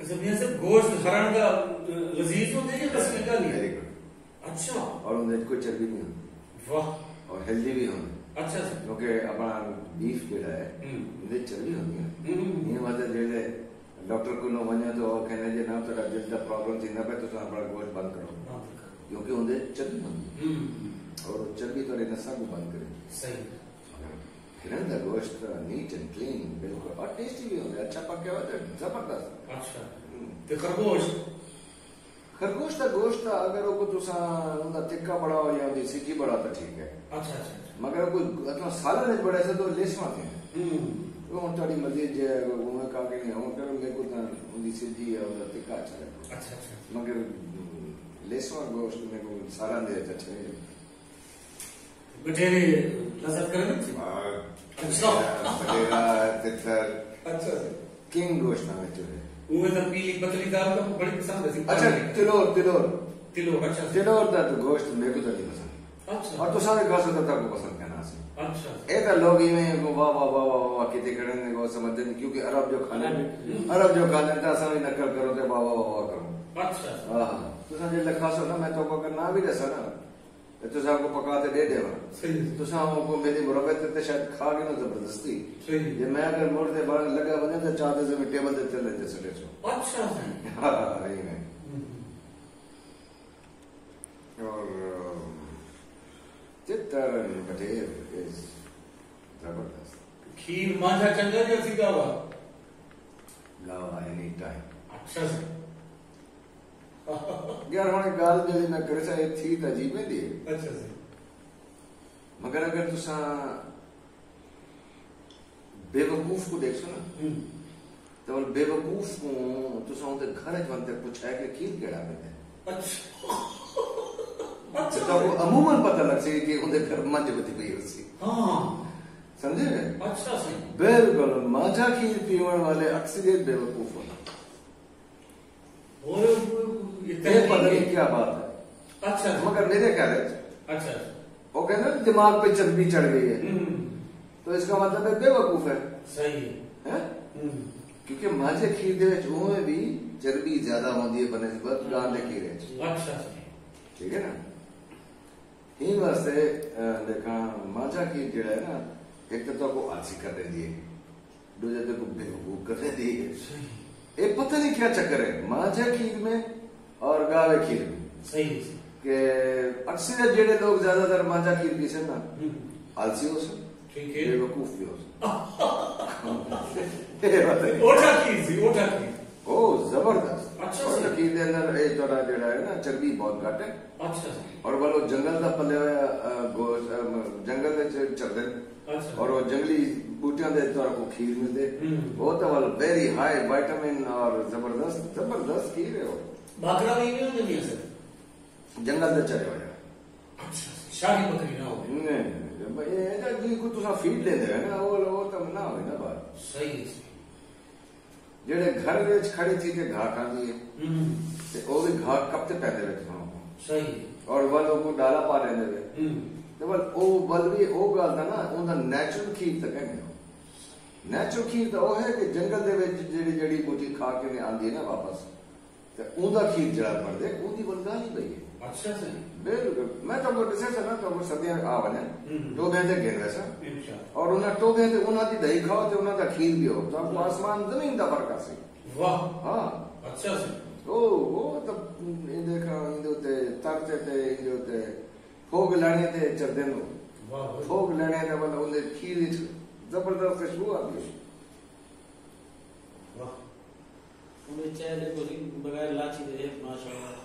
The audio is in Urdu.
اچھا میاں صاحب گوشت ہرن کا لذیذ ہوتے ہیں یا کا ویری نہیں گڈ اچھا۔ اور اندر کوئی چربی نہیں ہوتی۔ واہ۔ اور ہیلدی بھی ہوندے اچھا سر کیونکہ اپنا بیف جڑا ہے۔ اندر چربی ہوندی ہے۔ یہ مطلب جیسے ڈاکٹر کو نہ ونجا تو کہنے جی نہ تیرا دل کا پرابلم تھی نہ پہ تو اپنا گوشت بند کرو۔ کیونکہ اندر چربی ہے۔ ہم۔ اور چربی تو نسا کو بند کرے۔ صحیح۔ کا گوشت نیٹ اینڈ کلین بالکل اور ٹیسٹی بھی ہوتا ہے اچھا پکا ہوا ہے زبردست اچھا تے خرگوش خرگوش کا گوشت تا اگر وہ کو تسا اوندا تکا بڑا ہو یا دی سیٹی بڑا تو ٹھیک ہے اچھا اچھا مگر کوئی اتنا سالہ نہیں بڑے سے تو لیس ماتے ہیں ہم۔ وہ ہن جو ہے وہ میں کہا کہ نہیں ہم کرو میرے کو تو اندی سیٹی ہے اوندا تکا اچھا اچھا مگر لیسواں گوشت میرے کو سالہ دے اچھا نہیں بٹیرے لذت تھی اچھا۔ اچھا۔ کنگ گوشت نام ہے ہے؟ وہ تو پیلی پتلی دال کا بڑی پسند ہے۔ اچھا تلور تلور۔ کلو اچھا۔ تلور دا تو گوشت میرے کو تو نہیں پسند۔ اچھا۔ اور تو سارے سکتا تھا کو پسند کرنا سے اچھا۔ اے تا لوگ ہی میں کو واہ واہ واہ واہ واہ کتے کرنے نے کو سمجھتے نہیں کیونکہ عرب جو کھانے عرب جو کھانے تا سارے نقل کرو تے واہ واہ واہ کرو۔ اچھا۔ ہاں تو سارے لکھا سو نا میں تو کو نہ بھی دسا نا۔ تو سا کو پکا تے دے دے صحیح تو سا کو میری مربت تے شاید کھا کے نا زبردستی صحیح یہ میں اگر موڑ دے بار لگا بنے تے چاہتے سے میں ٹیبل تے چلے تے سٹے چو اچھا سر ہاں یہ میں اور چتر بٹیر از زبردست کھیر مانجا چنگا یا سی گاوا گاوا اینی ٹائم اچھا سر یار ہن گل جڑی میں کرے سا تھی تے عجیب دی اچھا سر مگر اگر تسا بے وقوف کو دیکھو نا۔ تو بے وقوف کو تسا اون دے گھر وچ وانتے پوچھا ہے کہ کھیر کیڑا پہ اچھا تو وہ عموماً پتہ لگ سی کہ اون دے گھر منج بتی پئی ہوسی ہاں سمجھے اچھا سر بالکل ماجا کھیر پیون والے اکثریت بے وقوف ہونا یہ پتہ نہیں کیا بات ہے۔ اچھا۔ مگر میرے خیال ہے اچھا۔ وہ کہنا نا دماغ پہ چربی چڑھ گئی ہے۔ تو اس کا مطلب ہے بے وقوف ہے۔ صحیح ہے۔ ہیں؟ ہم۔ کیونکہ ماجے کھیر دے وچ اوویں بھی چربی زیادہ ہوندی ہے بنسبت گاں دے کھیرے وچ۔ اچھا۔ ٹھیک ہے نا؟ این واسطے دیکھا ماجا کھیر جڑا ہے نا ایک تو کو آلسی کر دے دی دوسرے تو کو بے وقوف کر دے دی صحیح۔ یہ پتہ نہیں کیا چکر ہے۔ ماجا کھیر میں اور گاوے کھیر صحیح کہ اکثر جڑے لوگ زیادہ تر ماجا کھیر پیسن نا۔ آلسی ہو سن ٹھیک ہے وقوف بھی ہو سن۔ اوٹھا کی سی اوٹھا کی او زبردست۔ اچھا سر۔ کھیر دے اندر اے تھوڑا جڑا ہے نا چربی بہت گھٹ ہے۔ اچھا سر۔ اور وہ جنگل دا پلے ہویا جنگل دے چ- چردے اچھا۔ اور وہ جنگلی بوٹیاں دے تو کو کھیر ملتے ہم۔ وہ تو ول ویری ہائی وائٹامن اور زبردست زبردست کھیر ہے وہ۔ باکرا بھی نہیں ہوتے نہیں سر جنگل دے چرے ہویا اچھا شاہی بکری نہ ہو نہیں نہیں بھئی یہ جا جی کو تسا فیڈ لے دے نا وہ وہ تو نہ ہوئی نا بات صحیح ہے جڑے گھر وچ کھڑی تھی کہ گھا کھاندی ہے ہم۔ تے او بھی گھا کب تے پیندے وچ ہاں صحیح ہے اور ول کو ڈالا پا دیندے وے ہم۔ تے ول او ول بھی او گل دا نا اون دا نیچرل کھیر تے کہنے نیچرل کھیر تے او ہے کہ جنگل دے وچ جڑی جڑی بوٹی کھا کے نے آندی ہے نا واپس تے اون دا کھیر جڑا پڑ دے اون دی ول گالی پئی ہے اچھا سر۔ بالکل۔ میں تو کو دسے سنا تو وہ سدیاں آ ونن ہم۔ تو میں تے گن ویسا انشاءاللہ اور انہاں ٹوبے تے انہاں دی دہی کھاؤ تے انہاں دا کھیر بھی ہو۔ تو آپ کو آسمان زمین دا فرق آسی واہ۔ ہاں۔ اچھا سر۔ او وہ تو یہ دیکھا اندے تے ترتے تے اندے تے پھوگ لانے تے چردے نو واہ واہ پھوگ لانے تے مطلب اندے کھیر وچ زبردست خوشبو آتی ہے واہ انہیں چہرے کو بغیر لاچی دے ماشاء اللہ